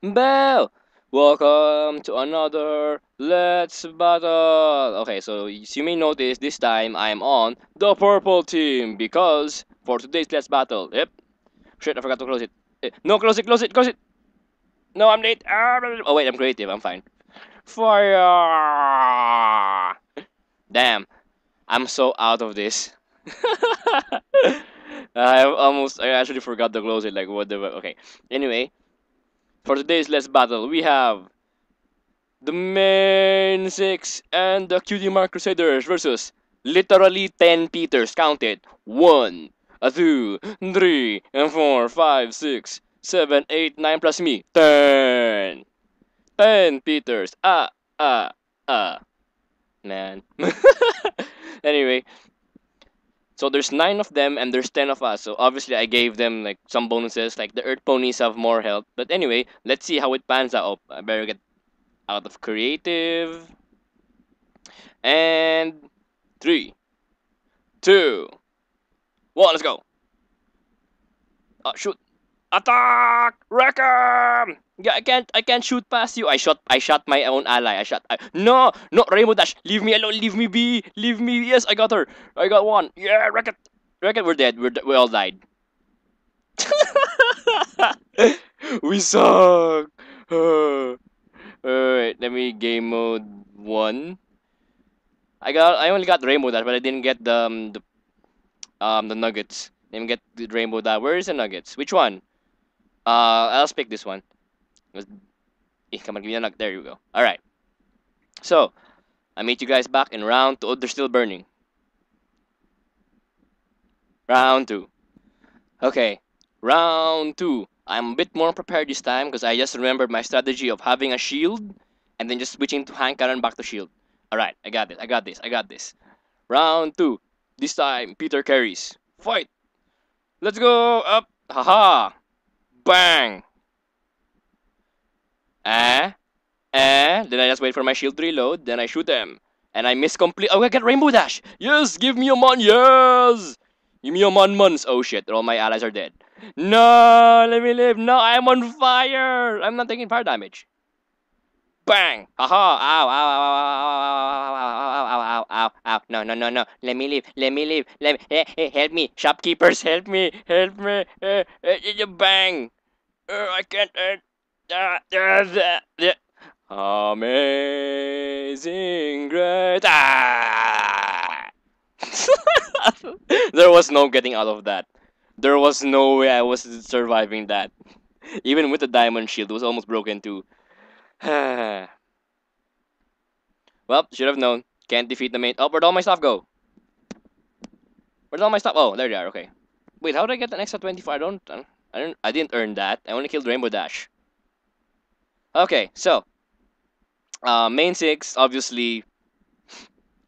Bell! Welcome to another Let's Battle! Okay, so you may notice this time I'm on the purple team because for today's Let's Battle, yep. Shit, I forgot to close it. Eh, No, close it, close it, close it! No, I'm late. Ah. Oh, wait, I'm creative, I'm fine. Fire! Damn, I'm so out of this. I almost, I actually forgot to close it, like, what the, okay. Anyway, for today's Let's Battle, we have the Mane six and the Cutie Mark Crusaders versus literally 10 Peters. Count it. 1, a 2, 3, and 4, 5, 6, 7, 8, 9 plus me. 10. 10 Peters. Ah, ah, ah. Man. anyway, so there's nine of them and there's ten of us. So obviously I gave them like some bonuses, like the Earth ponies have more health. But anyway, let's see how it pans out. Oh, I better get out of creative. And three, two, one. Let's go. Uh, shoot. Attack! Wreck 'em! Yeah, I can't. I can't shoot past you. I shot. I shot my own ally. I shot. I, no, no, Rainbow Dash. Leave me alone. Leave me be. Leave me. Yes, I got her. I got one. Yeah. Wreck it. We're dead. We're we all died. we suck. Alright, let me game mode one. I got. I only got Rainbow Dash, but I didn't get the um, the um the Nuggets. Didn't get the Rainbow Dash. Where is the Nuggets? Which one? Uh, I'll pick this one. Come eh, on, give me a nug. There you go. All right. So, I meet you guys back in round two. Oh, they're still burning. Round two. Okay, round two. I'm a bit more prepared this time because I just remembered my strategy of having a shield and then just switching to hand cannon back to shield. All right, I got this. I got this. I got this. Round two. This time, Peter carries. Fight. Let's go up. Haha. Bang. Eh? Eh? Then I just wait for my shield to reload, then I shoot them. And I miss complete. Oh, I get Rainbow Dash! Yes! Give me a mon! Yes! Give me a mon mons! Oh shit, all my allies are dead. No! Let me live! No, I'm on fire! I'm not taking fire damage. Bang! Haha! Ow! Ow! Ow! Ow! Ow! Ow! Ow! Ow! Ow! Ow! Ow! No! No! No! No! Let me live! Let me live! Let me! Hey! Hey! Help me! Shopkeepers! Help me! Help me! Uh, uh, bang! Uh, I can't. Uh, Ah, ah, ah, ah. Amazing grace. Ah! there was no getting out of that. There was no way I was surviving that. Even with the diamond shield, it was almost broken too. well, should have known. Can't defeat the main. Oh, where'd all my stuff go? Where'd all my stuff? Oh, there they are. Okay. Wait, how did I get an extra 24? I don't. I don't. I didn't earn that. I only killed Rainbow Dash. Okay, so uh, Mane six obviously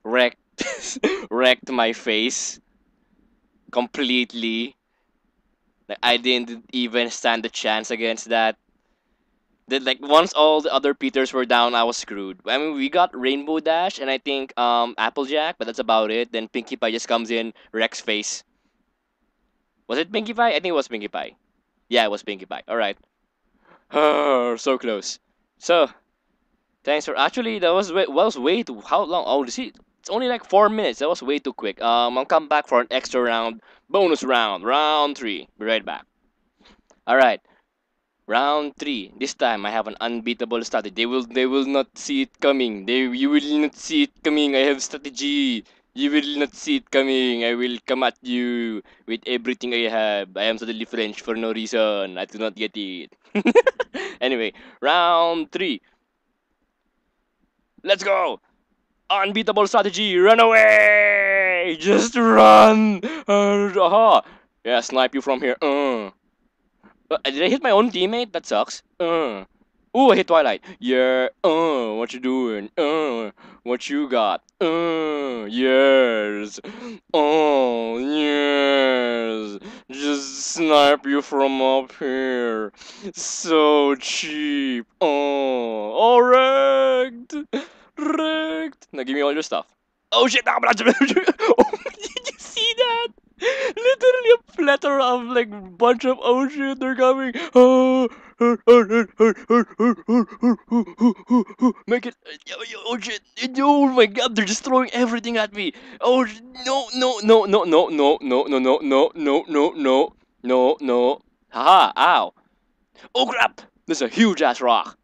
wrecked wrecked my face completely. Like I didn't even stand a chance against that. That like once all the other Peters were down, I was screwed. I mean, we got Rainbow Dash and I think um Applejack, but that's about it. Then Pinkie Pie just comes in, wrecks face. Was it Pinkie Pie? I think it was Pinkie Pie. Yeah, it was Pinkie Pie. All right. So close. So, thanks for actually that was way, was way too how long? Oh, see, it's only like four minutes. That was way too quick. Um, I'll come back for an extra round, bonus round, round three. Be right back. All right, round three. This time I have an unbeatable strategy. They will they will not see it coming. They you will not see it coming. I have strategy. You will not see it coming. I will come at you with everything I have. I am suddenly French for no reason. I do not get it. anyway, round three. Let's go! Unbeatable strategy, run away! Just run! Uh! Yeah, snipe you from here. Uh. Uh, did I hit my own teammate? That sucks. Uh. Ooh, I hit Twilight. Yeah. Uh, what you doing? Uh, what you got? Uh, yes. Oh, yes. Just snipe you from up here. So cheap. Oh, all wrecked. Wrecked. Now give me all your stuff. Oh shit! oh, did you plethora of like bunch of oh shit, they're coming. Make it. Oh shit! Oh my god, they're just throwing everything at me. Oh no no no no no no no no no no no no no no no. Haha! Ow! Oh crap! There's a huge ass rock.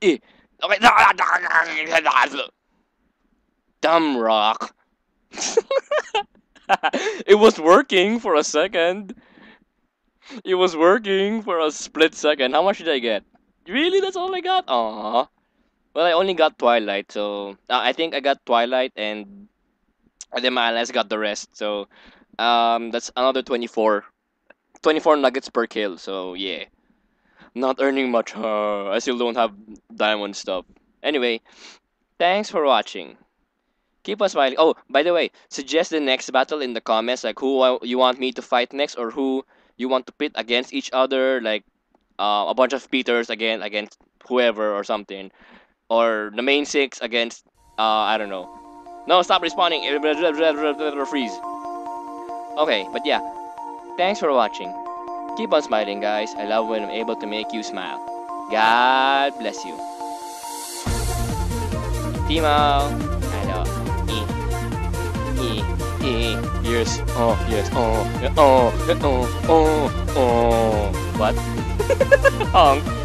Eh. Okay. Dumb rock. it was working for a second. It was working for a split second. How much did I get? Really? That's all I got? Aww. Well, I only got Twilight, so uh, I think I got Twilight and and then my allies got the rest. So um, that's another 24. 24 nuggets per kill. So yeah, not earning much. I still don't have diamond stuff. Anyway, thanks for watching. Keep on smiling. Oh, by the way, suggest the next battle in the comments, like who you want me to fight next, or who you want to pit against each other, like uh, a bunch of Peters again against whoever or something, or the Mane six against uh, I don't know. No, stop responding. Freeze. Okay, but yeah, thanks for watching. Keep on smiling, guys. I love when I'm able to make you smile. God bless you. Timo. Hello. E. E. E. Yes. Oh, yes. Oh. Oh. Oh. Oh. Oh. What? Honk.